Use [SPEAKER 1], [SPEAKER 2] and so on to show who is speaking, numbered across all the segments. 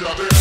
[SPEAKER 1] yeah,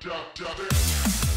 [SPEAKER 1] dub, dub, dub da